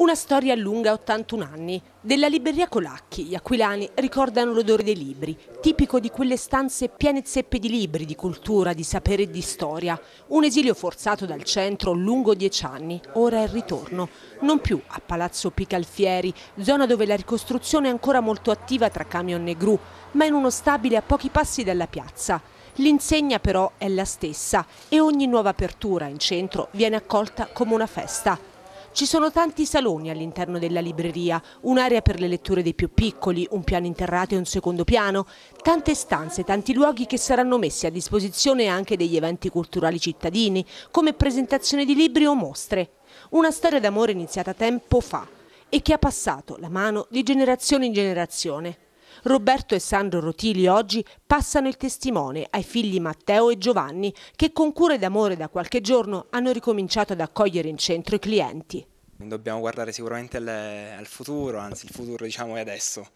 Una storia lunga 81 anni. Della libreria Colacchi, gli aquilani ricordano l'odore dei libri, tipico di quelle stanze piene zeppe di libri, di cultura, di sapere e di storia. Un esilio forzato dal centro lungo dieci anni, ora è il ritorno. Non più a Palazzo Picalfieri, zona dove la ricostruzione è ancora molto attiva tra camion e gru, ma in uno stabile a pochi passi dalla piazza. L'insegna però è la stessa e ogni nuova apertura in centro viene accolta come una festa. Ci sono tanti saloni all'interno della libreria, un'area per le letture dei più piccoli, un piano interrato e un secondo piano, tante stanze, tanti luoghi che saranno messi a disposizione anche degli eventi culturali cittadini, come presentazioni di libri o mostre. Una storia d'amore iniziata tempo fa e che ha passato la mano di generazione in generazione. Roberto e Sandro Rotili oggi passano il testimone ai figli Matteo e Giovanni che con cure d'amore da qualche giorno hanno ricominciato ad accogliere in centro i clienti. Dobbiamo guardare sicuramente al, futuro, anzi il futuro diciamo è adesso,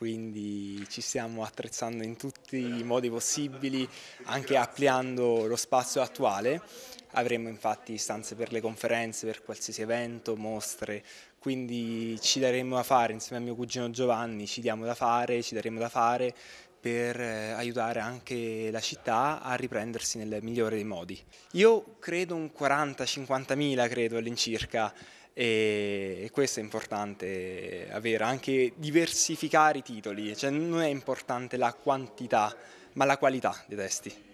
quindi ci stiamo attrezzando in tutti i modi possibili, anche ampliando lo spazio attuale. Avremo infatti stanze per le conferenze, per qualsiasi evento, mostre, quindi ci daremo da fare insieme a mio cugino Giovanni, ci diamo da fare, ci daremo da fare per eh, aiutare anche la città a riprendersi nel migliore dei modi. Io credo un 40-50 mila credo all'incirca e questo è importante avere, anche diversificare i titoli, cioè non è importante la quantità ma la qualità dei testi.